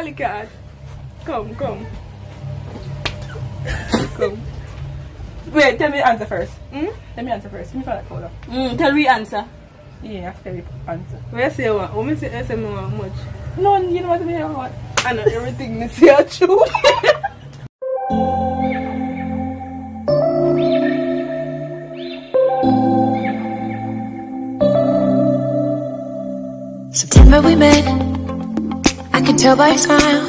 Molly cat. Come, come. Come. Wait, tell me the answer first. Tell me answer first. Give me for that color. Mm, tell we answer. Yeah, you have to tell me answer. What you say what? What me say, I say me want much? No, you know what I mean? What? I know everything me say are true. September we met. Tell by your smile.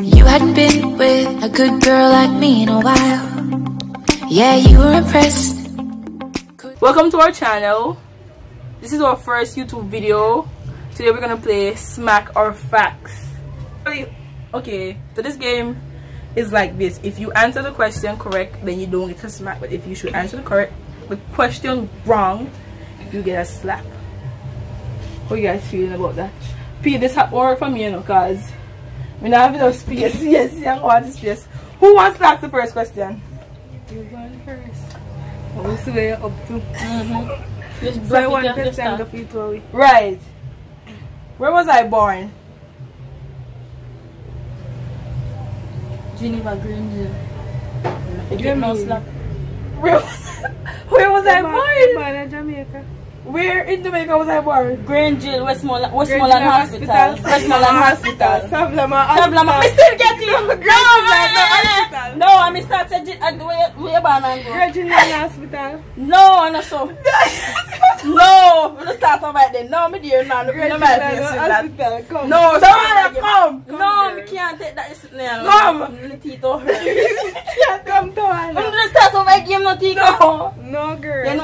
You hadn't been with a good girl like me in a while. Yeah, you were impressed. Welcome to our channel. This is our first YouTube video. Today we're gonna play Smack or Facts. Okay, so this game is like this. If you answer the question correct, then you don't get a smack. But if you should answer the correct the question wrong, you get a slap. How you guys feeling about that? P, this hot work for me, you know, cause we not have enough space. yes, yeah, I want this space. Who wants to ask the first question? You go on first. What we see where you're up to. Mm-hmm. Just So I bracket want it, to just stand start. up it while we. Right. Where was I born? Geneva Green Deal. You Get no mean- slap. Where, where was I born? Born in Jamaica. Where in Jamaica was I born? Green Jail, Westmoreland, Grand Westmoreland Hospital. Hospital. Westmoreland Hospital. Sablama Sablama. I Hospital. still get you. No, Hospital. no, I mean start at at the way way born and go. Virgin Hospital. No, I know so. No, we don't start over there. No, me dear, no, look in the Virgin my face with that. Hospital. Come. No, somebody come. No, girl. we can't take that. No, Come. The teeth over. We Yeah, come to Anna. don't start over game, no teeth.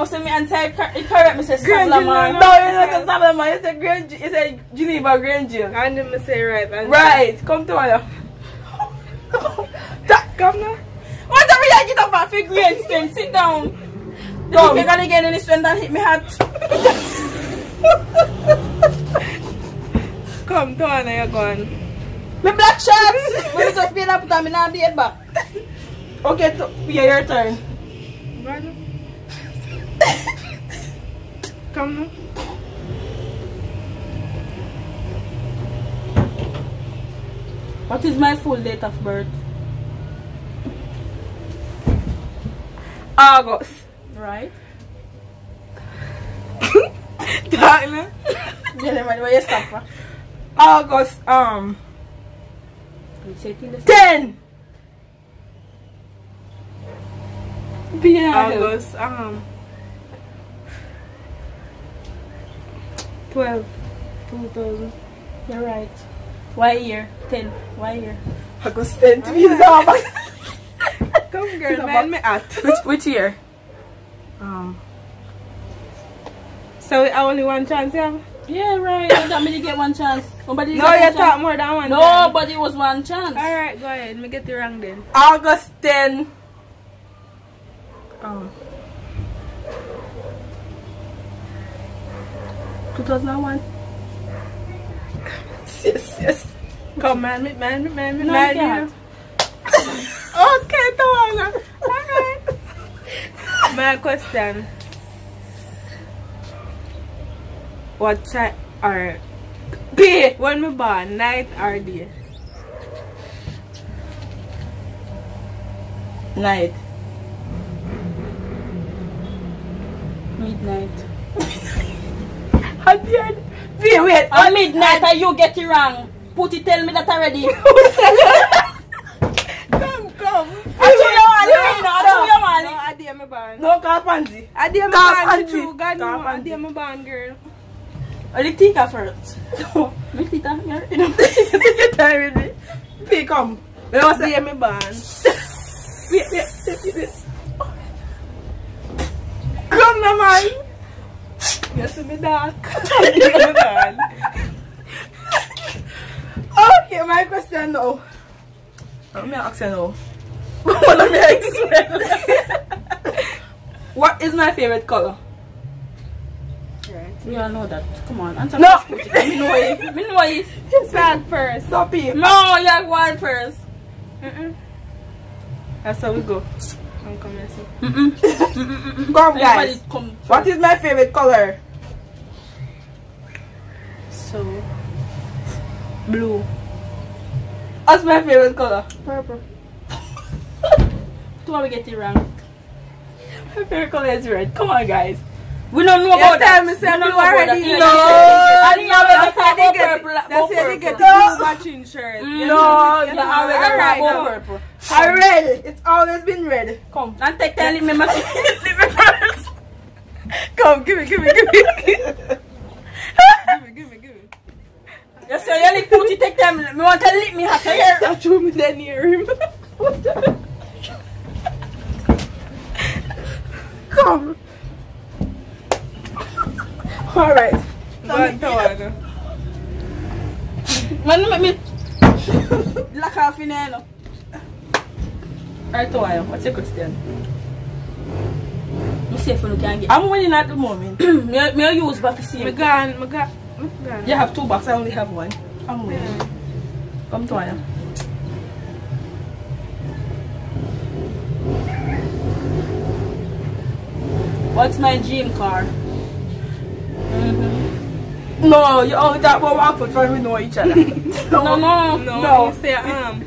No. No, girl. You know, say me it cor- it correct. Me say Grand Sabla Jail, man. no, you know the Sablama. You said Grand. You said Geneva Grand And then me say right. and- Right. Come to. Ta- Come now. What the real get up and figure great strength? Sit down. Come. You're gonna get any strength and hit me hat. Come to Anna, you're gone. Me black shots. When me just that put on me now dead back. Okay, to, yeah, your turn. Gone. Come now. What is my full date of birth? August. Right. Talk now. Yeah, never mind. Where you stop? August. Um. You say till the Ten. Yeah. August. Um. 12. 2000. You're right. Why year? Ten. Why year? August ten. To be August. Come, It's girl. about- Mind me at. Which which year? Um. So I only one chance, yeah? Yeah, right. You got me to get one chance. Nobody No, you talk more than one No, time. but it was one chance. Alright, go ahead. Me get it wrong then. August 10. Um. 2001. Yes, yes. Come, man, me, man, me, man, me, No, man, you. Okay, Tawana. Alright. My question. What time or B. when me born, night or day? Night. Midnight. How dare B, wait. At midnight, and you get it wrong. Put it, tell me that already. Come, come. Achu you want it, no, achu you want No. I day me born. No, call pansy. I day me Come, born auntie. too. God no, Come, I auntie. day me born, girl. Only Tika first. Me Tika, you're you know. Take your with me. B, come. Wait, what's Day that? me born. Wait, wait, wait, wait, wait. Come now, man. You see me dark. I day me born. Okay, my question now. Let me ask you now. Let me explain. what is my favorite color? Right. We all know that. Come on, answer No. Me. Me know. Start first. Stop it. No, you're one first. Mm-mm. That's how we go. I'm coming see. Mm-mm. Come, guys. come. What is my favorite color? So blue. What's my favorite color? Purple. Two we get it wrong. My favorite color is red. Come on, guys. We don't know about that. We don't know about already that. know. I didn't know That's about why they get purple. That's about why they get the blue matching shirt. Mm. No, you know, already alright got now. purple. I red. It's always been red. Come. And take that leave me my leave me first. Come, give me, give me, give me. give me, give me, give me. Yes, sir. You lick put take them. Me want to lick me hot here. I threw me that near him. Come. Alright. One to one. Man, make me lock off in there. no. Alright, Toya, what's your question? Me see if you can. I'm winning at the moment. Me me use back to see. Me gone, me got, me gone. You have two boxes, I only have one. I'm winning. Come, Toya. What's my dream car? No, you only talk about one foot when we know each other. No, no, No, No. you say um.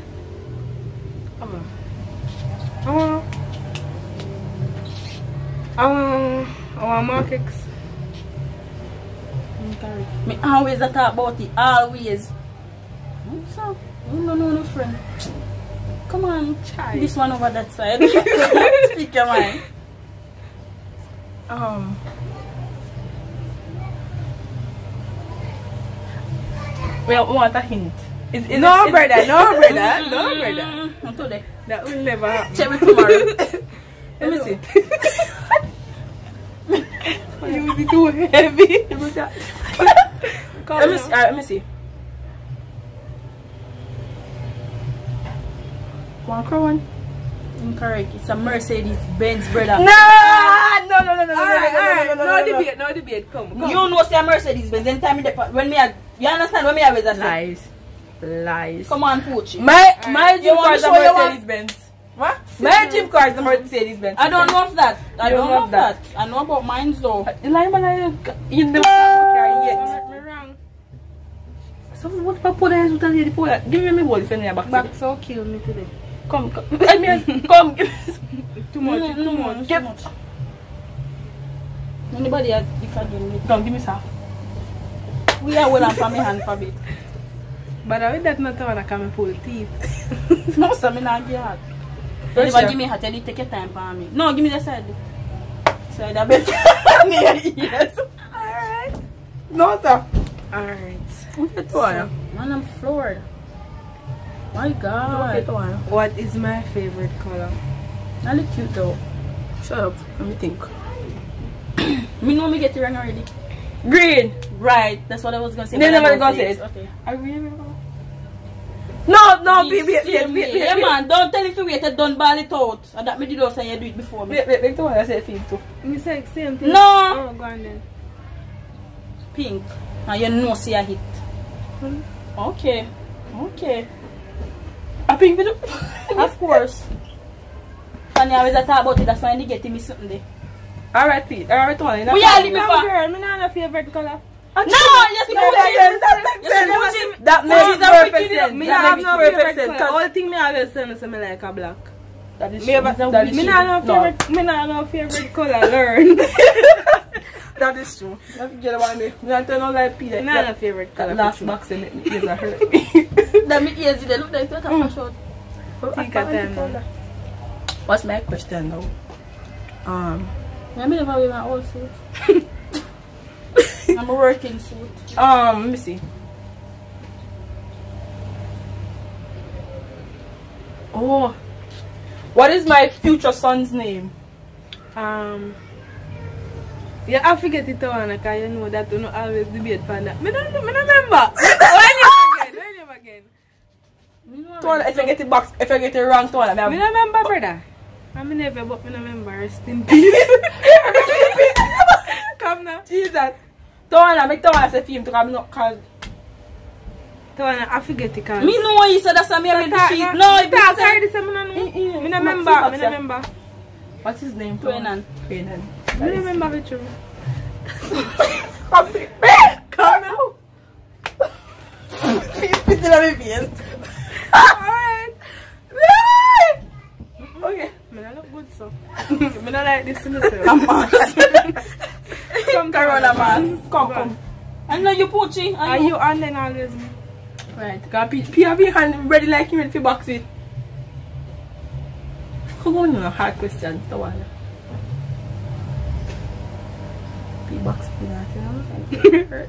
Oh. Um, our markets. Me always talk about it. Always. So, you don't know no friend. Come on, Child. This one over that side. Speak your mind. um. We want a hint. Is, is No, it, brother, no, brother, no, brother. Mm, today. That will never happen. Check me tomorrow. Let me see. You will be too heavy. Let me see. Come Let me see. Alright, let me see. One crow one. Incorrect. It's a Mercedes Benz, brother. No, no, no, no, no, no, Alright, no, no, alright. no, no, No no, no. debate, no debate. Come, come. You know say a Mercedes Benz. Anytime me when me you understand when me always a say. Lies, lies. Come on, Poochie. My my You gym car is to a Mercedes Benz. What? My gym car is a Mercedes Benz. I don't know of that. I don't don't know know of that. I know about mine though. You lie, man, I you never car yet. So wot pa pou den rezultat ye di pou la? Give me me wali fene ya bak ti. Bak so kill me today. Kom, kom. I mean, kom. Too much, mm, too mm, much, too much. E Anybody ya di ka do me. Kom, give me sa. We ya wala pa mi hand pa bit. Bada we dat nan tawa na kame pou tit. No, sa mi nan ge hat. Anybody give me hat, eli teke time pa mi. No, give me the side. Side a bit. Yes. Alright. No, sa. Alright. Okay, Toya. Man, I'm floored. My God. What is my favorite color? I look cute though. Shut up. Let me think. Me know me get it wrong already. Green. Right, that's what I was gonna say. Then but I nobody gonna say it. Okay. Are we No, no, baby, wait, wait, see wait, me? wait, wait, Yeah, man, don't tell if you wait, don't ball it out. And that me did also you do it before me. Wait, wait, wait, Toya said feel too. Me say same thing. No. Oh, go on then. Pink. And you know see a hit. Okay. Okay. I think we do. Of course. And you always talk about it, that's why you get me something there. Alright, Pete. Alright, Toya. We are living for. girl, me not a favorite color. Ah, no, yes, No, that Gucci. that makes Yes, sense. That makes perfect sense. Me That makes perfect sense. 'cause Only thing me always say say me like a black. That is Me, That is me not no No. favorite. Me not no favorite color. Learn. That is true. Let me get one. Me not tell no lie, Pete. me not no favorite color. That last box in it is a hurt. That me ears they look like that Mm. for short. Think of them, man. What's my question though? Um, I never wear my old suit. I'm a working suit. um, let me see. Oh, what is my future son's name? Um. Yeah, I forget it one because you know that you know always debate for that. Me don't, me don't remember. when you again, when you again. Tuana, if I get it box, if I get it wrong, Tuana, I'm don't remember, brother. I'm never, but me don't remember. Rest in peace. Come now. Jesus. Tuana, make Tuana say film to come not cause Tawana, I forget it. Me know what you said that's a me with the sheet. no, No, if talk you say already, say me no know. Me mm, no mm, remember. Me no mm. remember. what's his name? Twenan. Twenan. Me no remember the truth. Come here. Come now. He's spitting on my face. Alright. okay. Me not look good so. Me not like this in myself. A mask. Come Corona mask. Come, come. on. I know you Poochie. Are I know. you on then always? me? Right. Got P, P have your hand ready like you ready for box it. Come on, you know, hard question. The one. P you know.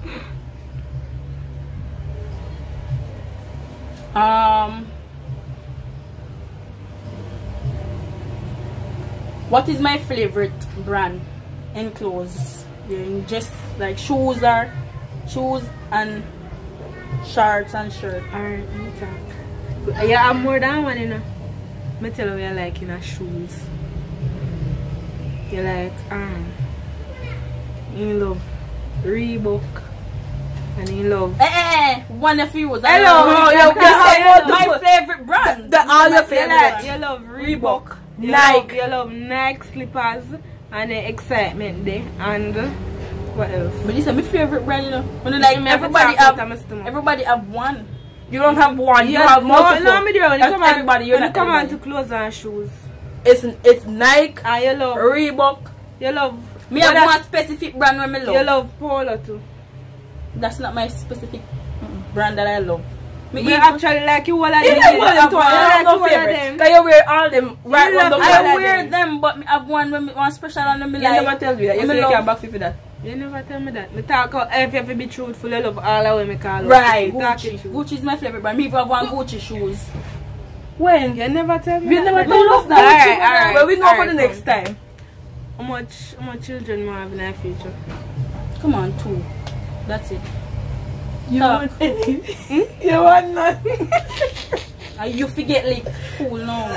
Um. What is my favorite brand in clothes? In just like shoes are shoes and shorts and shirt. Alright, let. Yeah, I'm more than one, you know. Me tell you, you like in a shoes. You like, um, you love Reebok. And you love. Eh, eh, eh, one of you was Hello, I love- yeah, Because okay, I so my favorite brand. the- all your favorite like, you love Reebok. You Nike. Love, you love Nike slippers. And the excitement there. And uh, what else? But this is my favorite brand, you know. When like Me everybody talk have of everybody have one. You don't have one, you Yeah, have multiple. No, no, me there. When you come on, everybody, you're when you not come on to clothes and shoes. It's it's Nike, And you love, Reebok. you love, Me But have one specific brand where me love. you love Polo too. That's not my specific brand that I love. Me even- actually like you all of You them. like one of them too, You I like you no favorites. them. Can you wear all them right You love- I wear them. them, but me have one when me, one special and me You like. never tell me that. You Me say you box it for that. You never tell me that. Me talk out if you have to be truthful, you love all of me call. Right. Gucci. it true. Gucci is my favorite brand. Me even have one Gucci shoes. When? You never tell me You that. never but- told us that. Alright, alright. Well, we know for the next time. How much, how much children more have in our future? Come on, two. That's it. You Talk. want You want none. And you forget like fool now.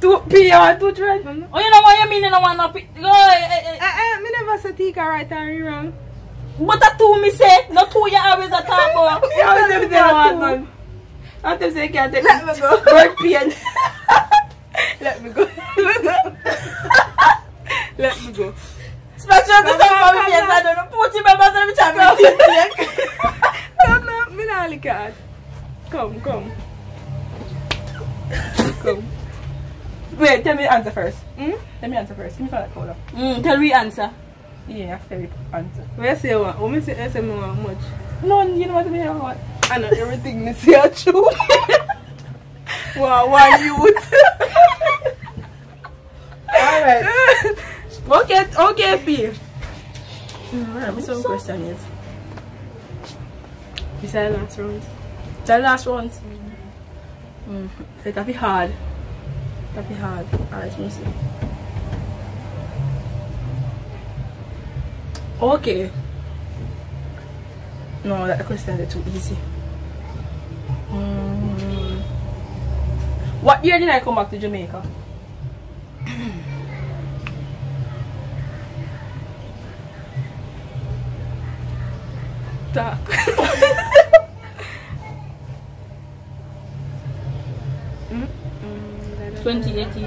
Two PR, two dread. Eh, Oh, you know what you mean? You know what? No, pi- oh, eh, eh, eh. eh, me never say Tika right and wrong. But a two me say, no two you always a talk about. You always them say you want none. I them say you can't take Let me go. Bird pain. Let me go. Let me go. Special to Come some on, family, come yes, on. I don't know. Put him up as a champion. Come me not look at. Come, come. Come. Wait, tell me answer first. Hmm? Tell me answer first. Give me that color. Mm, tell me answer. Yeah, after we answer. What you say what? What me say, I say me want much? No, you know what I mean? Want. I know everything me say true. wow, one youth. Alright. Okay, okay, P. Alright, what's the question is? You said last round. The last one. Mm. So that'll be hard. That'll be hard. Alright, let see. Okay. No, that question is too easy. Mm. What year did I come back to Jamaica? Talk. Mm, mm, da, da, da. 2018.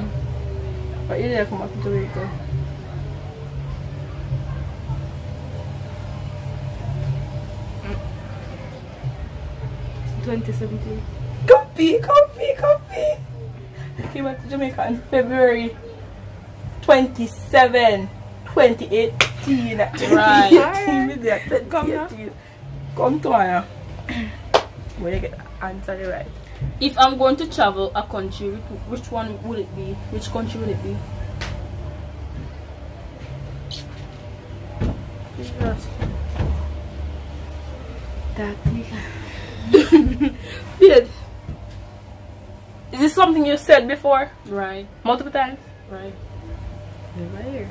What year did I come back to Jamaica? Twenty seventeen. Copy, copy, copy. Came back to Jamaica in February 27, 2018. Right. 2018, Come. Come to Anna. When you get the answer right. If I'm going to travel a country, which which one would it be? Which country would it be? Yes. Talk. Wait. Is this something you said before? Right, Multiple times? right. Never hear.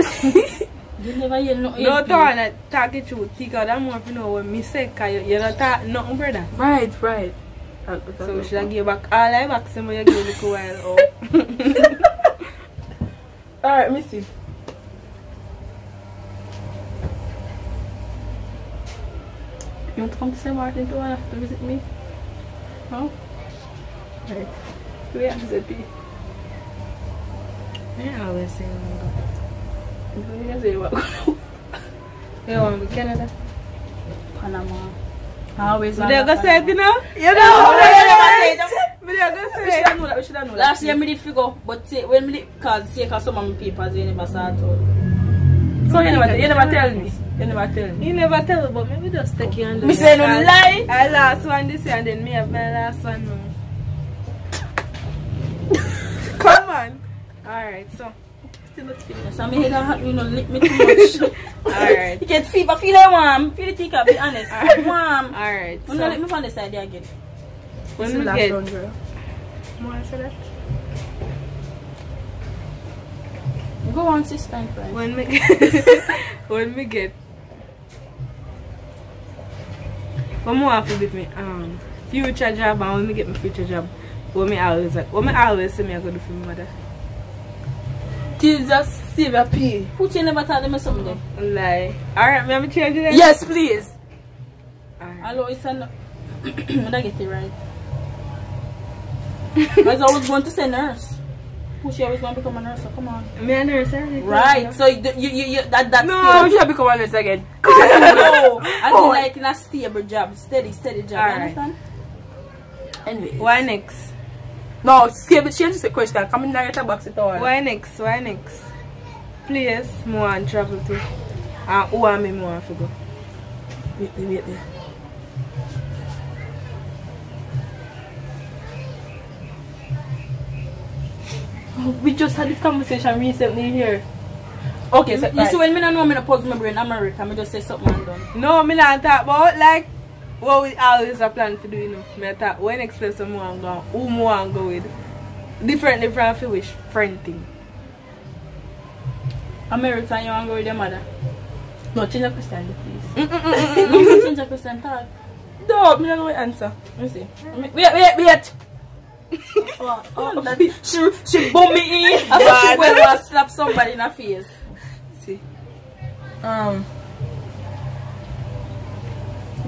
You never hear no No LP. talk that talk it true. Tika, that more if you know what me say, cause you, you not talk nothing, brother. Right, right. So should I give back all I some you give a while oh. Alright, me see. You want to come to St. Martin to, uh, to visit me? No? Right. We have ZP. I always say You can say what? You want to be Canada? Panama. I always So want they to go say it, you know? You know? Oh, never say are gonna We say? should have known that. We should have known that. Last year me did figure, but when me did, cause take of some of my papers, they never saw it out. So you never, you never tell me. You never tell me. You never tell me, but maybe just take you and do Me it. say no I- lie. I last one this year and then me have my last one now. Come on. Alright, so. Still not feeling Yes, I'm head hot, you know, lick me too much. Alright. You get fever, feel it warm. Feel the tika, be honest. Warm. Alright. I'm So, not let me find the side there again. when we get. round, girl. More say that? Go on, sister and friend. When we get. when we get. When me want to get me um future job and when me get my future job, what me always like, what me always say me I go do for my mother. Jesus, save your pay. Put you never tell them something. Lie. Alright, me have to change it then? Yes, please. Alright. Hello, it's an. When I get it right. Because I was going to say nurse. Push always want to become a nurse, so come on. Me a nurse, already. Right, so you, you, you, you that, that's No, still- you should become honest again. no, I Oh. mean like in a stable job, steady, steady job. You Alright. understand? Anyway. Why next? No, save it. Change the question. Come in there, box it all. Why next? Why next? Place more and travel to. Uh, and who am me more to go? Wait, wait, wait, wait. Oh, We just had this conversation recently here. Okay, so You see, when me not know me not pause my brain America, me just say something and done. No, me not talk about like what we always a plan to do, you know. Me a talk when next place more and go, who more and go with. Different, different for which friend thing. America, you want to go with your mother? no, change the question, please. no, mm, mm, mm, change your question, talk. No, I'm not going to answer. Let me see. Wait, wait, wait. Oh, oh, that, she, she boom me in. I thought she went and slap somebody in the face. see. Um,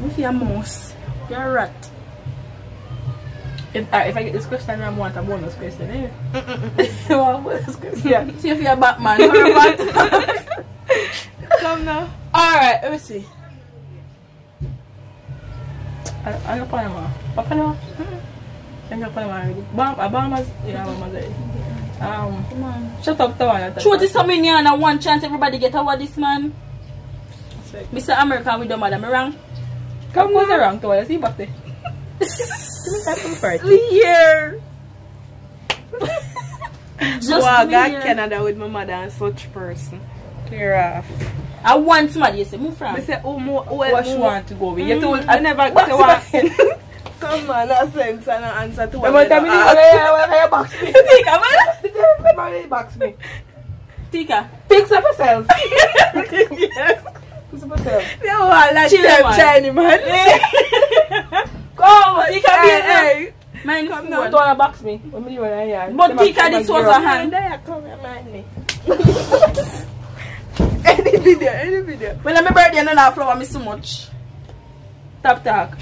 If you're a mouse, you're a rat. if, uh, if I get this question, I want a bonus question. Eh? I want a bonus question. See if you're a Batman, you're a rat. Come now. Alright, let me see. I, I got Panama. What Panama? I got Panama already. Bam, uh, Bahamas? Yeah, Bahamas already. Um, Come on. shut up, Tawana. Truth is coming here and one chance everybody get award this man. Mr. American with the mother, me wrong? Come goes around, back there. Give me time for the party. Here. Just So I got here. Canada with my mother and such person. Clear off. I want somebody, you say, move from. I say, oh, more, oh, What you want to go with? You told mm, I never say it what. Come on, that sense and an answer to what you you ask. leave, you box me. About it. Everybody box me. Tika. Fix up yourself. yes. Fix up yourself. You want like Chill, them man. Chinese man. Come, Tika be Hey, hey. Mind Come now, don't wanna box me. When me when I hear. But Tika, this was a hand. There, come here, mind me. any video, any video. When I'm birthday, I don't have flower me so much. Tap talk.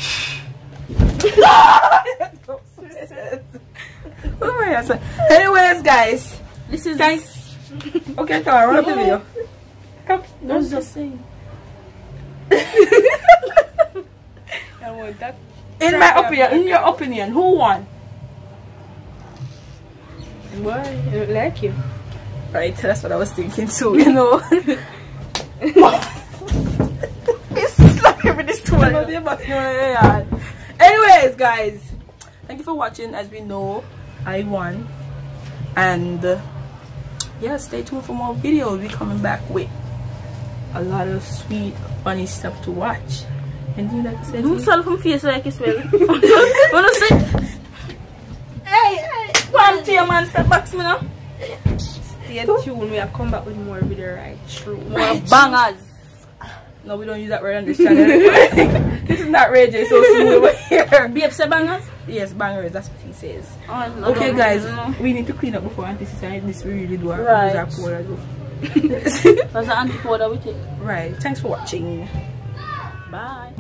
Oh my God. Anyways, guys. This is Thanks. Okay, Tara, run up the video. Come. I was just saying. I want that. In my opinion, in your opinion, who won? Boy, I don't like you. Right, that's what I was thinking too, you know. He's slapping with this tool. Anyways, guys, thank you for watching. As we know, I won, and uh, yeah, stay tuned for more videos. We coming back with a lot of sweet, funny stuff to watch. And you like to say? Don't T? sell from face like you smell. When you say, Hey, hey. Pam to your man, step back me now. Stay tuned. We have come back with more video right True, More bangers. No, we don't use that word on this channel. this is not Ray J, so smooth over here. Babe, say bangers? Yes, bangers. That's what he says. Oh, Okay, no, guys, no, no. we need to clean up before Auntie Sisa. This we really do. our- Right. Use our powder, though. That's an anti-powder with it. right. Thanks for watching. Bye.